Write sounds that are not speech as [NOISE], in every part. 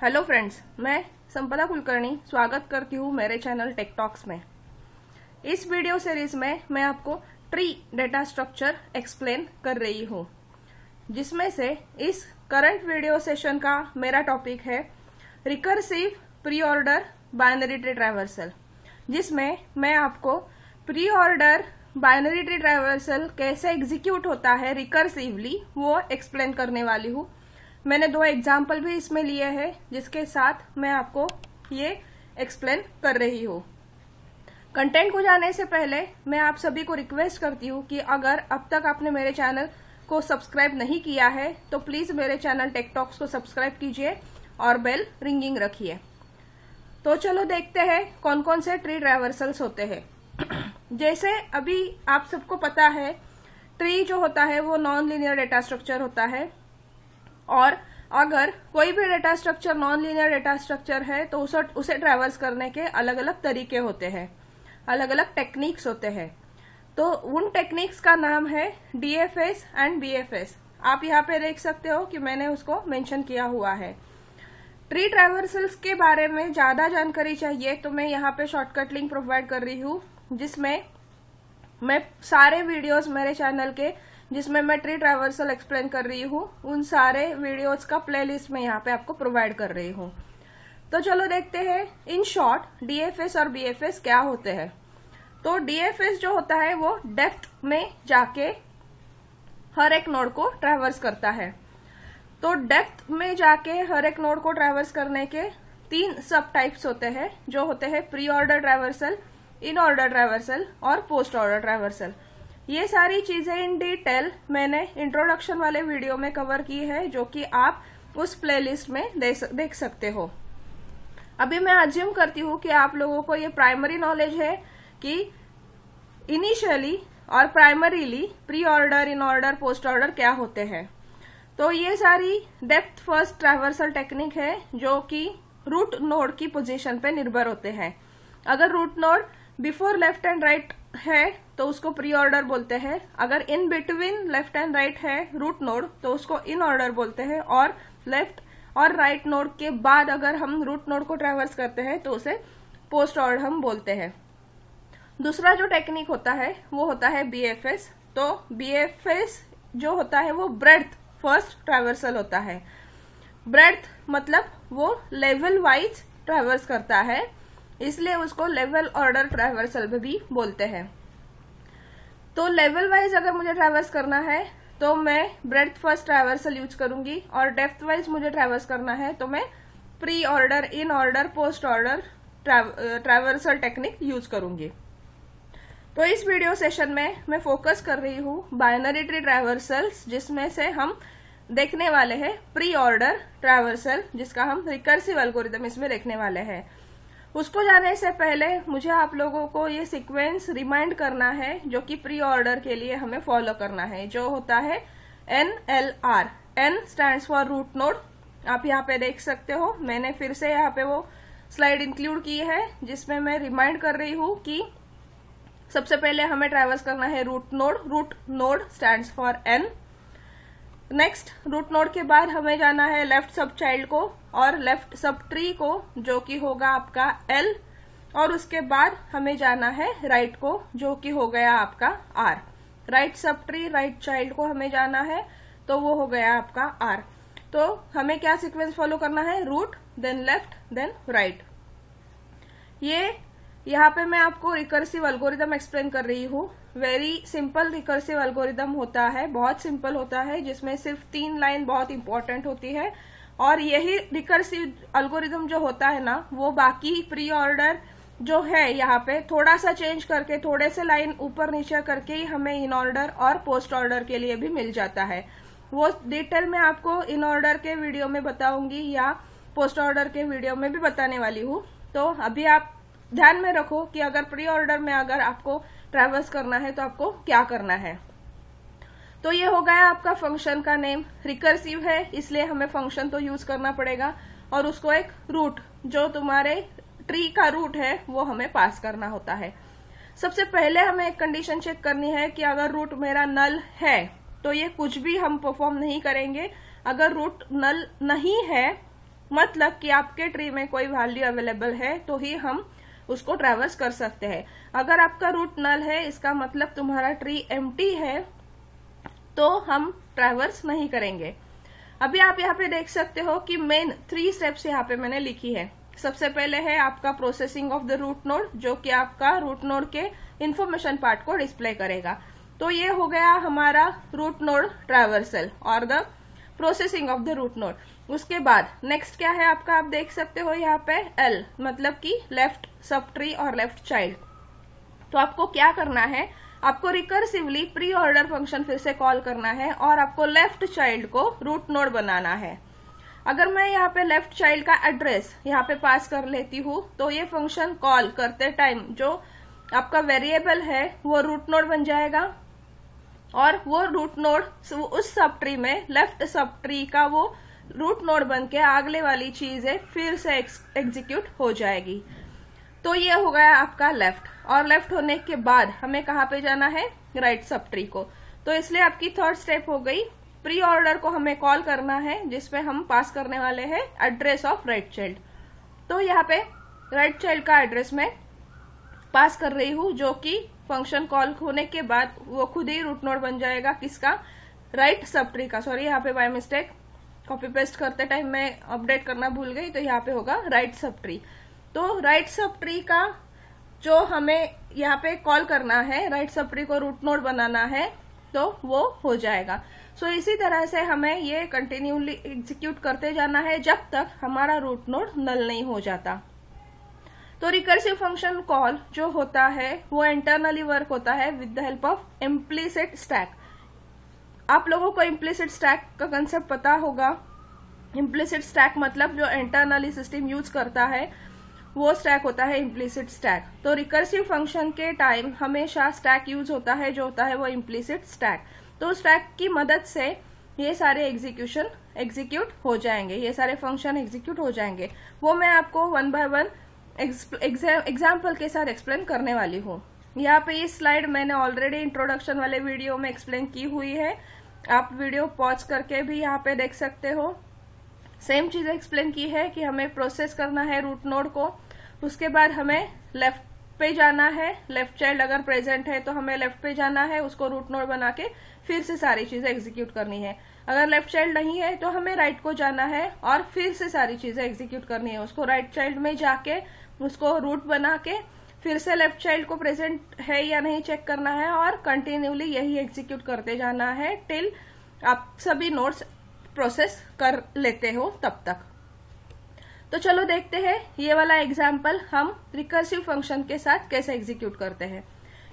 Hello friends मैं संपदा कुलकर्णी स्वागत करती हूँ मेरे चैनल टेकटॉक्स में। इस वीडियो सीरीज़ में मैं आपको ट्री डेटा स्ट्रक्चर एक्सप्लेन कर रही हूँ, जिसमें से इस करंट वीडियो सेशन का मेरा टॉपिक है recursive pre order binary tree traversal जिसमें मैं आपको pre order binary tree traversal कैसे एग्जीक्यूट होता है रिकर्सिवली वो एक्सप्लेन करने वाली हूँ। मैंने दो एग्ज़ाम्पल भी इसमें लिए हैं, जिसके साथ मैं आपको ये एक्सप्लेन कर रही हूँ। कंटेंट को जाने से पहले मैं आप सभी को रिक्वेस्ट करती हूँ कि अगर अब तक आपने मेरे चैनल को सब्सक्राइब नहीं किया है तो प्लीज़ मेरे चैनल टेकटॉक्स को सब्सक्राइब कीजिए और बेल रिंगिंग रखिए। तो चलो देखते हैं कौन कौन से ट्री ट्रैवर्सल्स होते हैं। [CLEARS THROAT] जैसे अभी आप सबको पता है ट्री जो होता है वो नॉन लिनियर डेटा स्ट्रक्चर होता है। और अगर कोई भी data structure non linear data structure है तो उसे उसे ट्रेवर्स करने के अलग अलग तरीके होते हैं अलग अलग टेक्निक्स होते हैं। तो उन टेक्निक्स का नाम है डीएफएस एंड बीएफएस आप यहाँ पे देख सकते हो कि मैंने उसको मेंशन किया हुआ है। ट्री ट्रेवर्सल्स के बारे में ज़्यादा जानकारी चाहिए तो मैं यहाँ पे शॉर्टकट लिंक प्रोवाइड कर रही हूँ, जिसमें मैं सारे वीडियोस मेरे चैनल के जिसमें मैं ट्री ट्रेवर्सल एक्सप्लेन कर रही हूँ, उन सारे वीडियोज़ का प्लेलिस्ट मैं यहाँ पे आपको प्रोवाइड कर रही हूँ। तो चलो देखते हैं, इन शॉर्ट डीएफएस और बीएफएस क्या होते हैं? तो डीएफएस जो होता है, वो डेप्थ में जाके हर एक नोड को ट्रैवर्स करता है। तो डेप्थ में जाके हर एक नोड को ट्रेवर्स करने के तीन सब टाइप्स होते हैं, जो होते हैं pre order traversal in order traversal और पोस्ट ऑर्डर ट्रेवर्सल ये सारी चीज़ें इन डिटेल मैंने इंट्रोडक्शन वाले वीडियो में कवर की है, जो कि आप उस प्लेलिस्ट में देख सकते हो। अभी मैं अज्यूम करती हूँ कि आप लोगों को ये प्राइमरी नॉलेज है कि इनिशियली और primarily pre order in order post order क्या होते हैं। तो ये सारी डेप्थ फ़र्स्ट ट्रैवर्सल टेक्निक है, जो कि रूट नोड की पोजीशन पे निर्भर होते हैं। अगर root node before left and right है तो उसको प्री ऑर्डर बोलते हैं। अगर in between left and right है रूट नोड तो उसको इन ऑर्डर बोलते हैं। और लेफ़्ट और राइट right नोड के बाद अगर हम रूट नोड को ट्रेवर्स करते हैं तो उसे पोस्ट ऑर्डर हम बोलते हैं। दूसरा जो टेक्निक होता है, वो होता है बीएफएस तो बीएफएस जो होता है, वो ब्रेथ फ़र्स्ट ट्रेवर्सल होता है। ब्रेथ मतलब वो लेवल वाइज ट्रेवर्स करता है। इसलिए उसको लेवल ऑर्डर ट्रेवर्सल भी बोलते हैं। तो लेवल वाइज अगर मुझे ट्रेवर्स करना है तो मैं ब्रेथ फ़र्स्ट ट्रेवर्सल यूज़ करूँगी और डेप्थ वाइज मुझे ट्रेवर्स करना है तो मैं pre order in order post order traversal technique use करूँगी। तो इस वीडियो सेशन में मैं फोकस कर रही हूँ बाइनरी ट्री ट्रेवर्सल्स जिसमें से हम देखने वाले हैं प्री ऑर्डर ट्रेवर्सल जिसका हम रिकर्सिव एल्गोरिदम इसमें देखने वाले हैं। उसको जाने से पहले मुझे आप लोगों को ये सीक्वेंस रिमाइंड करना है, जो कि प्री ऑर्डर के लिए हमें फॉलो करना है, जो होता है N L R N stand for root node आप यहाँ पे देख सकते हो, मैंने फिर से यहाँ पे वो स्लाइड इंक्लूड की है, जिसमें मैं रिमाइंड कर रही हूँ कि सबसे पहले हमें ट्रेवल्स करना है root node root node stand for N next root node के बाद हमें जाना है लेफ़्ट सब चाइल्ड को. और लेफ़्ट सब ट्री को, जो कि होगा आपका एल और उसके बाद हमें जाना है राइट को, जो कि हो गया आपका R right sub tree right child को हमें जाना है तो वो हो गया आपका आर तो हमें क्या सीक्वेंस फॉलो करना है? Root then left then right ये, यहाँ पे मैं आपको रिकर्सिव अल्गोरिदम एक्सप्लेन कर रही हूँ. वेरी सिंपल रिकर्सिव अल्गोरिदम होता है, बहुत सिंपल होता है, जिसमें सिर्फ़ तीन लाइन बहुत इंपॉर्टेंट होती है. और यही रिकर्सिव अल्गोरिदम जो होता है ना, वो बाकी प्री ऑर्डर जो है यहाँ पे थोड़ा सा चेंज करके, थोड़े से लाइन ऊपर नीचे करके ही हमें इन ऑर्डर और पोस्ट ऑर्डर के लिए भी मिल जाता है। वो डिटेल में आपको इन ऑर्डर के वीडियो में बताऊँगी या पोस्ट ऑर्डर के वीडियो में भी बताने वाली हूँ। तो अभी आप ध्यान में रखो कि अगर प्री ऑर्डर में अगर आपको ट्रेवल्स करना है तो आपको क्या करना है? तो ये हो गया आपका फ़ंक्शन का नेम रिकर्सिव है, इसलिए हमें फ़ंक्शन तो यूज़ करना पड़ेगा. और उसको एक रूट जो तुम्हारे ट्री का रूट है, वो हमें पास करना होता है. सबसे पहले हमें एक कंडीशन चेक करनी है कि अगर रूट मेरा नल है तो ये कुछ भी हम परफॉर्म नहीं करेंगे. अगर रूट नल नहीं है मतलब कि आपके ट्री में कोई वैल्यू अवेलेबल है तो ही हम उसको ट्रेवर्स कर सकते हैं. अगर आपका रूट नल है, इसका मतलब तुम्हारा ट्री एम्प्टी है तो हम ट्रेवर्स नहीं करेंगे। अभी आप यहाँ पे देख सकते हो कि मेन थ्री स्टेप्स यहाँ पे मैंने लिखी है। सबसे पहले है आपका processing of the root node जो कि आपका रूट नोड के इन्फॉर्मेशन पार्ट को डिस्प्ले करेगा। तो ये हो गया हमारा रूट नोड ट्रावर्सल और the processing of the root node उसके बाद नेक्स्ट क्या है आपका, आप देख सकते हो यहाँ पे एल मतलब कि लेफ़्ट सब ट्री और लेफ़्ट चाइल्ड तो आपको क्या करना है? आपको रिकर्सिवली प्री ऑर्डर फ़ंक्शन फिर से कॉल करना है और आपको लेफ़्ट चाइल्ड को रूट नोड बनाना है। अगर मैं यहाँ पे लेफ़्ट चाइल्ड का एड्रेस यहाँ पे पास कर लेती हूँ तो ये फ़ंक्शन कॉल करते टाइम जो आपका वेरिएबल है, वो रूट नोड बन जाएगा और वो रूट नोड उस सब ट्री में लेफ़्ट सब ट्री का वो रूट नोड बन के अगले वाली चीज़ फिर से एग्जीक्यूट हो जाएगी। तो ये हो गया आपका लेफ़्ट और लेफ़्ट होने के बाद हमें कहाँ पे जाना है? राइट सब ट्री को। तो इसलिए आपकी थर्ड स्टेप हो गई। प्री ऑर्डर को हमें कॉल करना है जिसपे हम पास करने वाले हैं एड्रेस ऑफ़ राइट चाइल्ड तो यहाँ पे राइट चाइल्ड का एड्रेस मैं पास कर रही हूँ, जो कि फ़ंक्शन कॉल होने के बाद वो खुद ही रूट नोड बन जाएगा किसका? राइट सब ट्री का। सॉरी यहाँ पे बाय मिस्टेक कॉपी पेस्ट करते टाइम मैं अपडेट करना भूल गई तो यहाँ पे होगा राइट सब ट्री तो राइट सब ट्री का जो हमें यहाँ पे कॉल करना है राइट सब ट्री को रूट नोड बनाना है तो वो हो जाएगा। सो so, इसी तरह से हमें ये कंटिन्यूली एग्जीक्यूट करते जाना है जब तक हमारा रूट नोड नल नहीं हो जाता। तो रिकर्सिव फ़ंक्शन कॉल जो होता है वो इंटरनली वर्क होता है with the help of implicit stack आप लोगों को इम्प्लीसिट स्टैक का कंसेप्ट पता होगा। इम्प्लीसिट स्टैक मतलब जो इंटरनली सिस्टम यूज़ करता है वो स्टैक होता है इम्प्लीसिट स्टैक तो रिकर्सिव फ़ंक्शन के टाइम हमेशा स्टैक यूज़ होता है, जो होता है वो इम्प्लीसिट स्टैक तो स्टैक की मदद से ये सारे एग्जीक्यूशन एग्जीक्यूट हो जाएँगे, ये सारे फ़ंक्शन एग्जीक्यूट हो जाएँगे. वो मैं आपको वन बाय वन एग्ज़ाम्पल के साथ एक्सप्लेन करने वाली हूँ. यहाँ पे ये स्लाइड मैंने ऑलरेडी इंट्रोडक्शन वाले वीडियो में एक्सप्लेन की हुई है. आप वीडियो पॉज करके भी यहाँ पे देख सकते हो. सेम चीज़ एक्सप्लेन की है कि हमें प्रोसेस करना है रूट नोड को, उसके बाद हमें लेफ़्ट पे जाना है, लेफ़्ट चाइल्ड अगर प्रेजेंट है तो हमें लेफ़्ट पे जाना है, उसको रूट नोड बना के फिर से सारी चीज़ें एग्जीक्यूट करनी है। अगर लेफ़्ट चाइल्ड नहीं है तो हमें राइट right को जाना है और फिर से सारी चीज़ें एग्जीक्यूट करनी है। उसको राइट right चाइल्ड में जाके, उसको रूट बना के फिर से लेफ़्ट चाइल्ड को प्रेजेंट है या नहीं चेक करना है और कंटिन्यूली यही एग्जीक्यूट करते जाना है टिल आप सभी नोट्स प्रोसेस कर लेते हो तब तक। तो चलो देखते हैं ये वाला एग्ज़ाम्पल हम रिकर्सिव फ़ंक्शन के साथ कैसे एग्जीक्यूट करते हैं।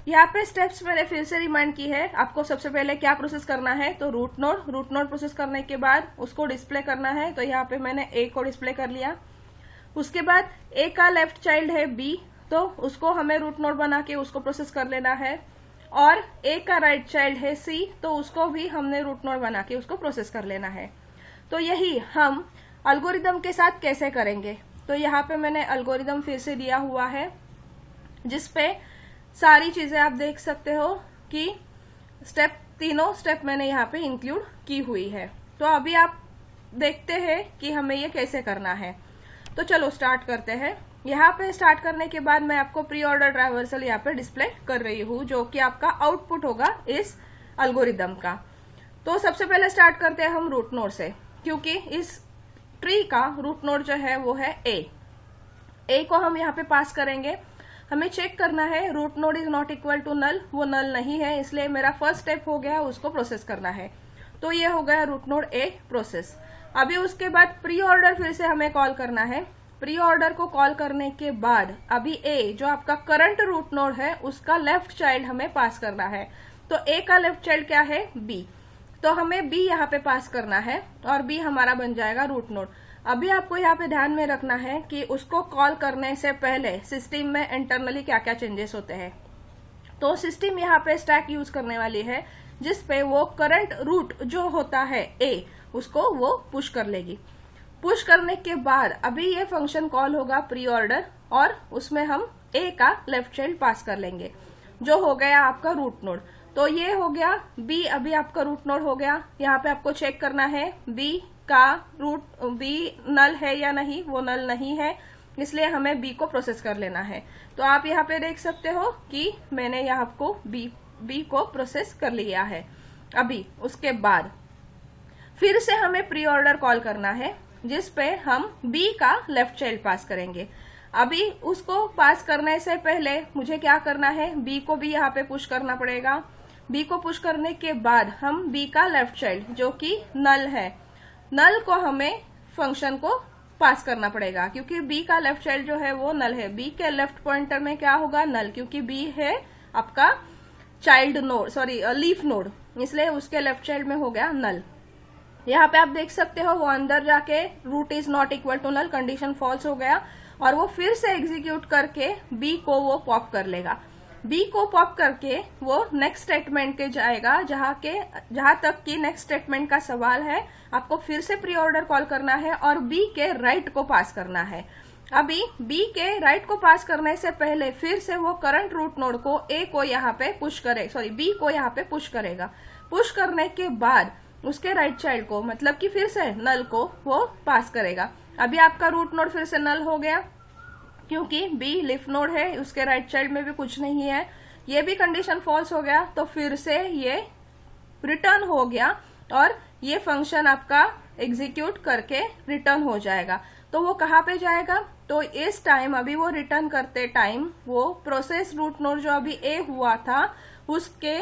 यहाँ पे स्टेप्स मैंने फिर से रिमाइंड की है। आपको सबसे पहले क्या प्रोसेस करना है? तो root node root node process करने के बाद उसको डिस्प्ले करना है। तो यहाँ पे मैंने ए को डिस्प्ले कर लिया। उसके बाद ए का लेफ़्ट चाइल्ड है बी तो उसको हमें रूट नोड बना के उसको प्रोसेस कर लेना है। और ए का राइट चाइल्ड है सी तो उसको भी हमने रूट नोड बना के उसको प्रोसेस कर लेना है। तो यही हम अल्गोरिदम के साथ कैसे करेंगे? तो यहाँ पे मैंने अल्गोरिदम फिर से दिया हुआ है जिसपे सारी चीज़ें आप देख सकते हो कि स्टेप तीनों स्टेप मैंने यहाँ पे इंक्लूड की हुई है। तो अभी आप देखते हैं कि हमें ये कैसे करना है। तो चलो स्टार्ट करते हैं। यहाँ पे स्टार्ट करने के बाद मैं आपको प्री ऑर्डर ट्रावर्सल यहाँ पे डिस्प्ले कर रही हूँ, जो कि आपका आउटपुट होगा इस अल्गोरिदम का। तो सबसे पहले स्टार्ट करते हैं हम रूट नोड से, क्योंकि इस ट्री का रूट नोड जो है वो है ए ए को हम यहाँ पे पास करेंगे। हमें चेक करना है root node is not equal to null वो नल नहीं है, इसलिए मेरा फ़र्स्ट स्टेप हो गया, उसको प्रोसेस करना है। तो ये हो गया रूट नोड ए प्रोसेस अभी उसके बाद प्री ऑर्डर फिर से हमें कॉल करना है। प्री ऑर्डर को कॉल करने के बाद, अभी ए जो आपका करंट रूट नोड है, उसका लेफ़्ट चाइल्ड हमें पास करना है। तो ए का लेफ़्ट चाइल्ड क्या है? बी तो हमें बी यहाँ पे पास करना है और बी हमारा बन जाएगा रूट नोड अभी आपको यहाँ पे ध्यान में रखना है कि उसको कॉल करने से पहले सिस्टम में इंटरनली क्या क्या चेंजेस होते हैं। तो सिस्टम यहाँ पे स्टैक यूज़ करने वाली है जिसपे वो करंट रूट जो होता है ए उसको वो पुश कर लेगी। पुश करने के बाद अभी ये फ़ंक्शन कॉल होगा प्री ऑर्डर और उसमें हम ए का लेफ़्ट चाइल्ड पास कर लेंगे, जो हो गया आपका रूट नोड तो ये हो गया बी अभी आपका रूट नोड हो गया। यहाँ पे आपको चेक करना है बी का रूट बी नल है या नहीं, वो नल नहीं है, इसलिए हमें बी को प्रोसेस कर लेना है। तो आप यहाँ पे देख सकते हो कि मैंने यहाँ को बी बी को प्रोसेस कर लिया है। अभी, उसके बाद, फिर से हमें प्री ऑर्डर कॉल करना है। जिस पे हम बी का लेफ़्ट चाइल्ड पास करेंगे। अभी उसको पास करने से पहले मुझे क्या करना है? बी को भी यहाँ पे पुश करना पड़ेगा। बी को पुश करने के बाद हम बी का लेफ़्ट चाइल्ड जो कि नल है नल को हमें फ़ंक्शन को पास करना पड़ेगा, क्योंकि बी का लेफ़्ट चाइल्ड जो है वो नल है। बी के लेफ़्ट पॉइंटर में क्या होगा? नल क्योंकि बी है आपका child node sorry leaf node इसलिए उसके लेफ़्ट चाइल्ड में हो गया नल यहाँ पे आप देख सकते हो, वो अंदर जाके root is not equal to null condition false हो गया, और वो फिर से एग्जीक्यूट करके बी को वो पॉप कर लेगा। बी को पॉप करके वो नेक्स्ट स्टेटमेंट के जाएगा, जहाँ के, जहाँ तक की नेक्स्ट स्टेटमेंट का सवाल है, आपको फिर से प्री ऑर्डर कॉल करना है और बी के राइट right को पास करना है। अभी बी के राइट right को पास करने से पहले फिर से वो करंट रूट नोड को ए को यहाँ पे पुश करे सॉरी बी को यहाँ पे पुश करेगा। पुश करने के बाद उसके राइट चाइल्ड को मतलब कि फिर से नल को वो पास करेगा। अभी आपका रूट नोड फिर से नल हो गया, क्योंकि बी लिफ नोड है, उसके राइट चाइल्ड में भी कुछ नहीं है। ये भी कंडीशन फॉल्स हो गया तो फिर से ये रिटर्न हो गया और ये फ़ंक्शन आपका एग्जीक्यूट करके रिटर्न हो जाएगा। तो वो कहाँ पे जाएगा? तो इस टाइम अभी वो रिटर्न करते टाइम वो प्रोसेस रूट नोड जो अभी ए हुआ था, उसके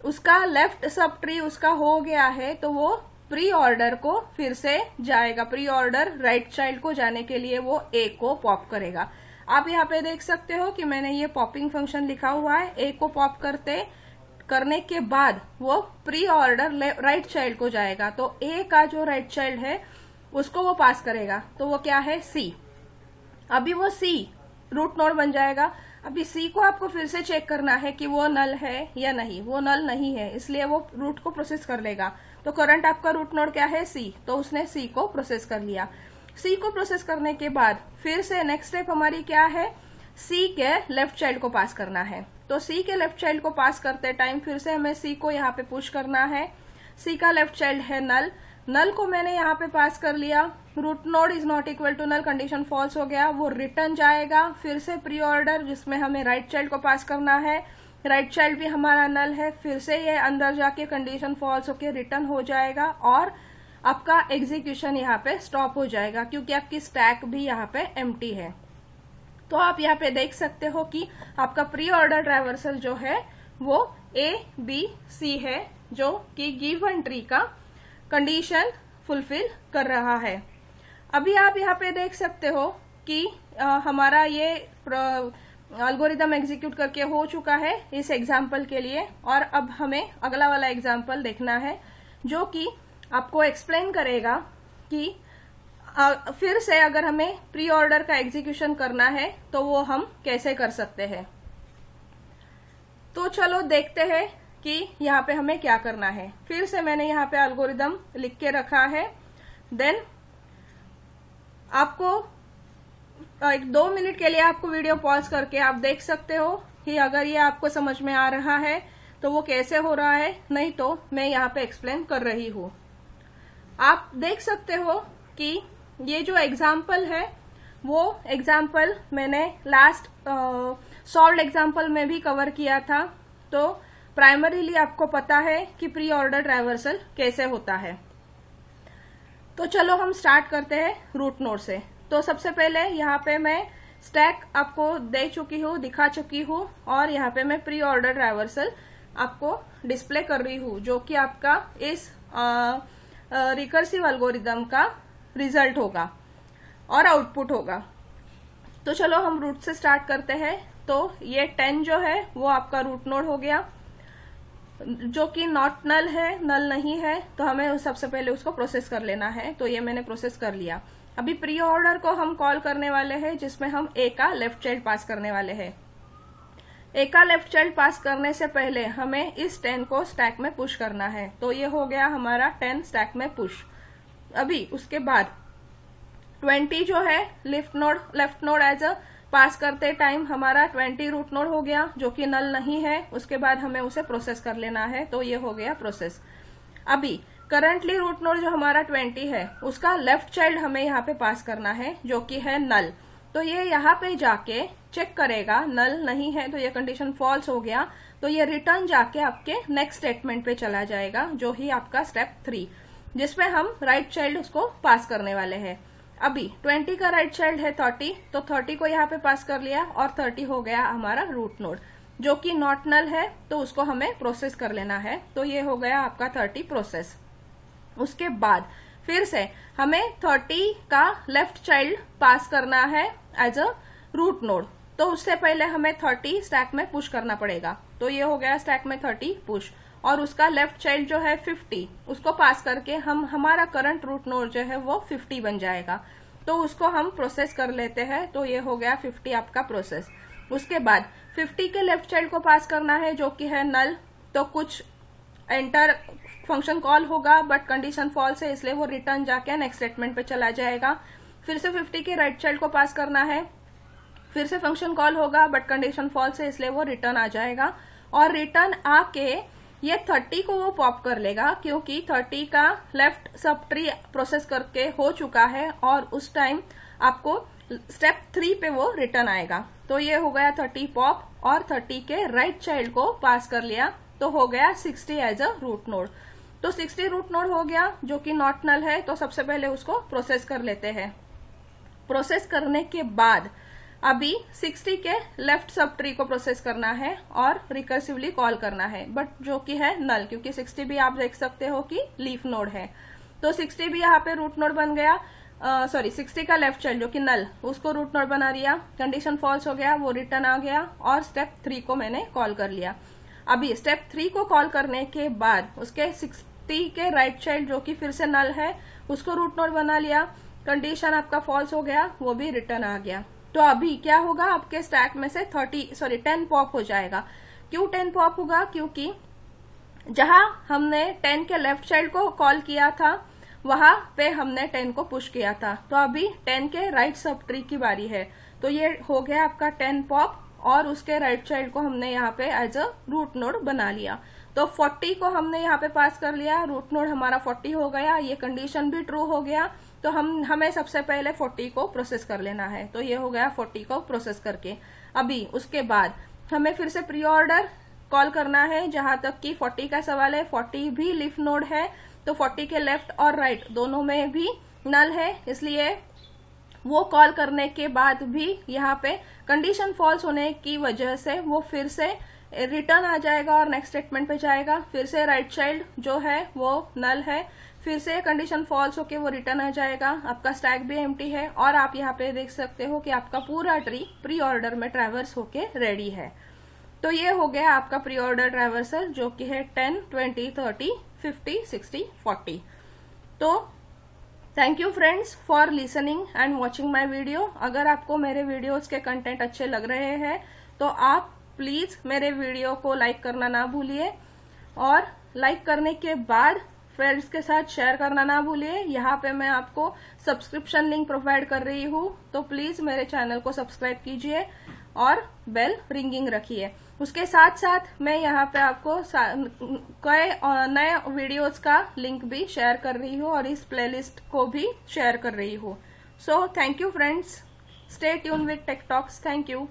उसका लेफ़्ट सब ट्री उसका हो गया है तो वो प्री ऑर्डर को फिर से जाएगा। प्री ऑर्डर राइट चाइल्ड को जाने के लिए वो ए को पॉप करेगा। आप यहाँ पे देख सकते हो कि मैंने ये पॉपिंग फ़ंक्शन लिखा हुआ है। ए को पॉप करते, करने के बाद वो प्री ऑर्डर राइट चाइल्ड को जाएगा। तो ए का जो राइट चाइल्ड है, उसको वो पास करेगा। तो वो क्या है? सी अभी वो सी रूट नोड बन जाएगा। अभी सी को आपको फिर से चेक करना है कि वो नल है या नहीं। वो नल नहीं है, इसलिए वो रूट को प्रोसेस कर लेगा। तो करंट आपका रूट नोड क्या है? सी तो उसने सी को प्रोसेस कर लिया। सी को प्रोसेस करने के बाद फिर से नेक्स्ट स्टेप हमारी क्या है? सी के लेफ़्ट चाइल्ड को पास करना है। तो सी के लेफ़्ट चाइल्ड को पास करते टाइम फिर से हमें सी को यहाँ पे पुश करना है। सी का लेफ़्ट चाइल्ड है नल नल को मैंने यहाँ पे पास कर लिया। Root node is not equal to null condition false हो गया। वो रिटर्न जाएगा फिर से प्री ऑर्डर जिसमें हमें राइट right चाइल्ड को पास करना है। राइट right चाइल्ड भी हमारा नल है, फिर से ये अंदर जाके कंडीशन फॉल्स होके रिटर्न हो जाएगा और आपका एग्जीक्यूशन यहाँ पे स्टॉप हो जाएगा, क्योंकि आपकी स्टैक भी यहाँ पे एम है। तो आप यहाँ पे देख सकते हो कि आपका प्री ऑर्डर ट्रावर्सल जो है, वो ए बी सी है, जो कि गिवन ट्री का कंडीशन फुलफिल कर रहा है। अभी आप यहाँ पे देख सकते हो कि आ, हमारा ये अल्गोरिदम एग्जीक्यूट करके हो चुका है इस एग्ज़ाम्पल के लिए। और अब हमें अगला वाला एग्ज़ाम्पल देखना है जो कि आपको एक्सप्लेन करेगा कि आ, फिर से अगर हमें प्री ऑर्डर का एग्जीक्यूशन करना है तो वो हम कैसे कर सकते हैं। तो चलो देखते हैं कि यहाँ पे हमें क्या करना है। फिर से मैंने यहाँ पे अल्गोरिदम लिख के रखा है। देन आपको एक दो मिनट के लिए आपको वीडियो पॉज करके आप देख सकते हो कि अगर ये आपको समझ में आ रहा है तो वो कैसे हो रहा है। नहीं तो मैं यहाँ पे एक्सप्लेन कर रही हूँ। आप देख सकते हो कि ये जो एग्ज़ाम्पल है, वो एग्ज़ाम्पल मैंने लास्ट सॉल्व एग्ज़ाम्पल में भी कवर किया था। तो प्राइमरीली आपको पता है कि प्री ऑर्डर ट्राइवर्सल कैसे होता है। तो चलो हम स्टार्ट करते हैं रूट नोड से। तो सबसे पहले यहाँ पे मैं स्टैक आपको दे चुकी हूँ, दिखा चुकी हूँ और यहाँ पे मैं प्री ऑर्डर ट्राइवर्सल आपको डिस्प्ले कर रही हूँ, जो कि आपका इस रिकर्सिव अल्गोरिदम का रिज़ल्ट होगा और आउटपुट होगा। तो चलो हम रूट से स्टार्ट करते हैं। तो ये टेन जो है, वो आपका रूट नोड हो गया। जो कि नॉट नल है नल नहीं है तो हमें सबसे पहले उसको प्रोसेस कर लेना है। तो ये मैंने प्रोसेस कर लिया। अभी प्री ऑर्डर को हम कॉल करने वाले हैं, जिसमें हम ए का लेफ़्ट चाइल्ड पास करने वाले हैं। ए का लेफ़्ट चाइल्ड पास करने से पहले हमें इस टेन को स्टैक में पुश करना है। तो ये हो गया हमारा टेन स्टैक में पुश अभी उसके बाद ट्वेंटी जो है left node left node as a pass करते टाइम हमारा ट्वेंटी रूट नोड हो गया, जो कि नल नहीं है, उसके बाद हमें उसे प्रोसेस कर लेना है तो ये हो गया प्रोसेस अभी करंटली रूट नोड जो हमारा 20 है, उसका लेफ़्ट चाइल्ड हमें यहाँ पे पास करना है, जो कि है नल तो ये यहाँ पे जाके चेक करेगा नल नहीं है तो ये कंडीशन फॉल्स हो गया तो ये रिटर्न जाके आपके नेक्स्ट स्टेटमेंट पे चला जाएगा, जो ही आपका स्टेप थ्री जिसमें हम राइट right चाइल्ड उसको पास करने वाले हैं. अभी 20 का राइट चाइल्ड है 30 तो 30 को यहाँ पे पास कर लिया और 30 हो गया हमारा रूट नोड। जो कि नॉट नल है तो उसको हमें प्रोसेस कर लेना है। तो ये हो गया आपका 30 प्रोसेस उसके बाद फिर से हमें 30 का लेफ़्ट चाइल्ड पास करना है एज अ रूट नोड तो उससे पहले हमें 30 स्टैक में पुश करना पड़ेगा। तो ये हो गया स्टैक में 30 पुश और उसका लेफ़्ट चाइल्ड जो है 50 उसको पास करके हम, हमारा करंट रूट नोड जो है वो 50 बन जाएगा। तो उसको हम प्रोसेस कर लेते हैं तो ये हो गया 50 आपका प्रोसेस उसके बाद 50 के लेफ़्ट चाइल्ड को पास करना है, जो कि है नल तो कुछ एंटर फ़ंक्शन कॉल होगा बट कंडीशन फॉल्स है, इसलिए वो रिटर्न जाके नेक्स्ट स्टेटमेंट पे चला जाएगा। फिर से 50 के राइट चाइल्ड को पास करना है, फिर से फ़ंक्शन कॉल होगा बट कंडीशन फॉल्स है, इसलिए वो रिटर्न आ जाएगा। और रिटर्न आके ये 30 को वो पॉप कर लेगा क्योंकि 30 का लेफ़्ट सब ट्री प्रोसेस करके हो चुका है और उस टाइम आपको स्टेप थ्री पे वो रिटर्न आएगा। तो ये हो गया 30 पॉप और 30 के राइट चाइल्ड को पास कर लिया। तो हो गया 60 एज अ रूट नोड तो 60 रूट नोड हो गया, जो कि नॉट नल है तो सबसे पहले उसको प्रोसेस कर लेते हैं। प्रोसेस करने के बाद अभी 60 के लेफ़्ट सब ट्री को प्रोसेस करना है और रिकर्सिवली कॉल करना है बट जो कि है नल क्योंकि 60 भी आप देख सकते हो कि लीफ नोड है। तो 60 भी यहाँ पे रूट नोड बन गया। सॉरी uh, 60 का लेफ़्ट चाइल्ड जो कि नल उसको रूट नोड बना दिया। कंडीशन फॉल्स हो गया वो रिटर्न आ गया और स्टेप थ्री को मैंने कॉल कर लिया। अभी स्टेप थ्री को कॉल करने के बाद उसके सिक्सटी के राइट चाइल्ड जो कि फिर से नल है उसको रूट नोड बना लिया। कंडीशन आपका फॉल्स हो गया वो भी रिटर्न आ गया। तो अभी क्या होगा? आपके स्टैक में से थर्टी सॉरी टेन पॉप हो जाएगा। क्यों टेन पॉप होगा? क्योंकि जहाँ हमने टेन के लेफ़्ट चाइल्ड को कॉल किया था, वहाँ पे हमने टेन को पुश किया था। तो अभी टेन के राइट सब ट्री की बारी है। तो ये हो गया आपका टेन पॉप और उसके राइट चाइल्ड को हमने यहाँ पे एज अ रूट नोड बना लिया। तो 40 को हमने यहाँ पे पास कर लिया। रूट नोड हमारा 40 हो गया। ये कंडीशन भी ट्रू हो गया। तो हम, हमें सबसे पहले 40 को प्रोसेस कर लेना है। तो ये हो गया 40 को प्रोसेस करके। अभी, उसके बाद हमें फिर से प्री ऑर्डर कॉल करना है, जहाँ तक कि 40 का सवाल है। 40 भी लिफ नोड है तो 40 के लेफ़्ट और राइट दोनों में भी नल है। इसलिए वो कॉल करने के बाद भी यहाँ पे कंडीशन फॉल्स होने की वजह से वो फिर से रिटर्न आ जाएगा और नेक्स्ट स्टेटमेंट पे जाएगा। फिर से राइट right चाइल्ड जो है, वो नल है। फिर से कंडीशन फॉल्स होके वो रिटर्न आ जाएगा। आपका स्टैक भी एम्प्टी है और आप यहाँ पे देख सकते हो कि आपका पूरा ट्री प्री ऑर्डर में ट्रैवर्स होके रेडी है। तो ये हो गया आपका प्री ऑर्डर ट्रैवर्सल जो कि है ten twenty thirty fifty sixty forty तो thank you friends for listening and watching my video अगर आपको मेरे वीडियोज़ के कंटेंट अच्छे लग रहे हैं तो आप प्लीज़ मेरे वीडियो को लाइक करना ना भूलिए। और लाइक करने के बाद फ्रेंड्स के साथ शेयर करना ना भूलिए। यहाँ पे मैं आपको सब्सक्रिप्शन लिंक प्रोवाइड कर रही हूँ। तो प्लीज़ मेरे चैनल को सब्सक्राइब कीजिए और बेल रिंगिंग रखिए। उसके साथ साथ मैं यहाँ पे आपको कई नए वीडियोस का लिंक भी शेयर कर रही हूँ और इस प्लेलिस्ट को भी शेयर कर रही हूँ। So thank you friends stay tune with Tech Talks thank you